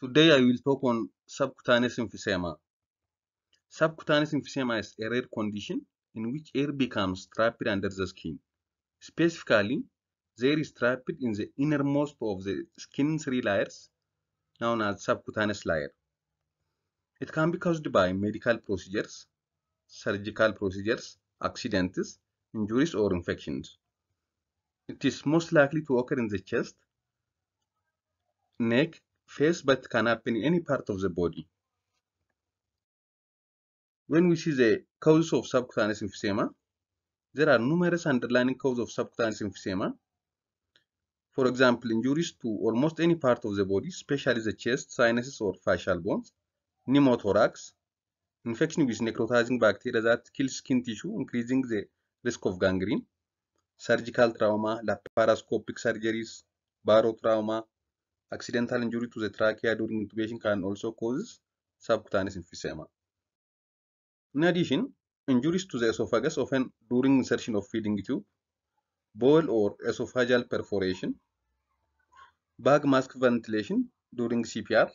Today I will talk on subcutaneous emphysema. Subcutaneous emphysema is a rare condition in which air becomes trapped under the skin. Specifically, there is trapped in the innermost of the skin three layers known as subcutaneous layer. It can be caused by medical procedures, surgical procedures, accidents, injuries, or infections. It is most likely to occur in the chest, neck, face, but can happen in any part of the body. When we see the causes of subcutaneous emphysema, there are numerous underlying causes of subcutaneous emphysema. For example, injuries to almost any part of the body, especially the chest, sinuses, or facial bones, pneumothorax, infection with necrotizing bacteria that kills skin tissue, increasing the risk of gangrene, surgical trauma, laparoscopic surgeries, barotrauma, accidental injury to the trachea during intubation can also cause subcutaneous emphysema. In addition, injuries to the esophagus, often during insertion of feeding tube, bowel or esophageal perforation, bag mask ventilation during CPR,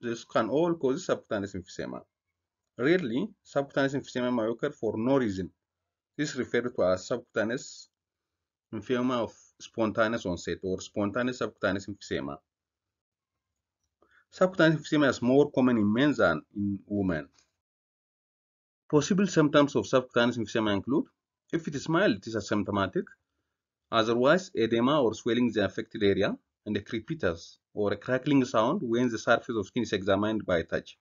this can all cause subcutaneous emphysema. Rarely, subcutaneous emphysema may occur for no reason. This is referred to as subcutaneous emphysema of spontaneous onset or spontaneous subcutaneous emphysema. Subcutaneous emphysema is more common in men than in women. Possible symptoms of subcutaneous emphysema include if it is mild, it is asymptomatic. Otherwise, edema or swelling in the affected area and a crepitus or a crackling sound when the surface of skin is examined by touch.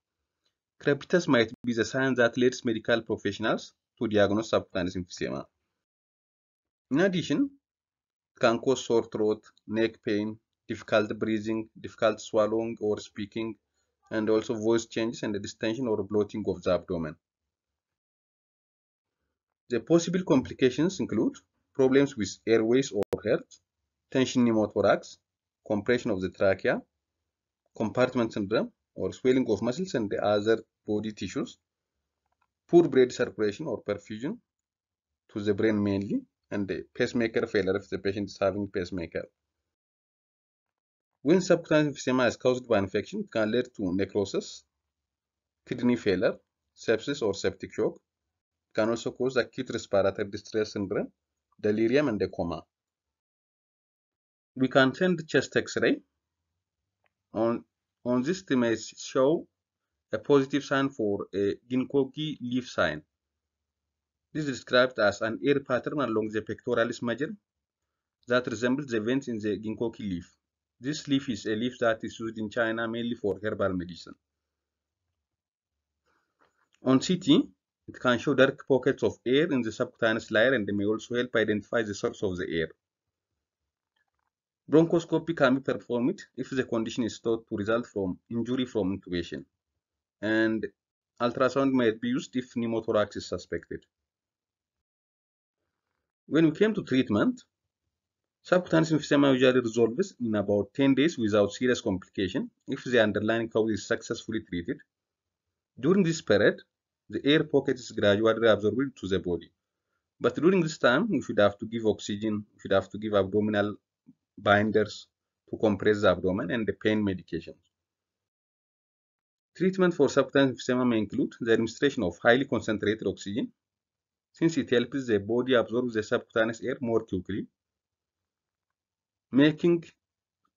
Crepitus might be the sign that leads medical professionals to diagnose subcutaneous emphysema. In addition, it can cause sore throat, neck pain, difficult breathing, difficult swallowing or speaking, and also voice changes and the distension or bloating of the abdomen. The possible complications include problems with airways or heart, tension pneumothorax, compression of the trachea, compartment syndrome or swelling of muscles and the other body tissues, poor blood circulation or perfusion to the brain mainly, and the pacemaker failure if the patient is having pacemaker. When subcutaneous emphysema is caused by infection, it can lead to necrosis, kidney failure, sepsis or septic shock. It can also cause acute respiratory distress syndrome, delirium, and a coma. We can send chest X-ray. On, on this, image show a positive sign for a Ginkgo leaf sign. This is described as an air pattern along the pectoralis major that resembles the veins in the Ginkgo leaf. This leaf is a leaf that is used in China mainly for herbal medicine. On CT, it can show dark pockets of air in the subcutaneous layer and may also help identify the source of the air. Bronchoscopy can be performed if the condition is thought to result from injury from intubation, and ultrasound may be used if pneumothorax is suspected. When we came to treatment, subcutaneous emphysema usually resolves in about 10 days without serious complication if the underlying cause is successfully treated. During this period, the air pocket is gradually reabsorbed to the body. But during this time, we should have to give oxygen, we should have to give abdominal binders to compress the abdomen and the pain medications. Treatment for subcutaneous emphysema may include the administration of highly concentrated oxygen, since it helps the body absorb the subcutaneous air more quickly, making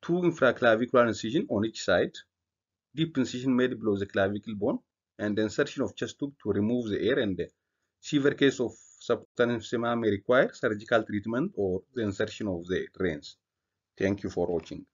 two infraclavicular incisions on each side, deep incision made below the clavicle bone, and insertion of chest tube to remove the air and the severe case of subcutaneous may require surgical treatment or the insertion of the drains. Thank you for watching.